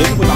đến với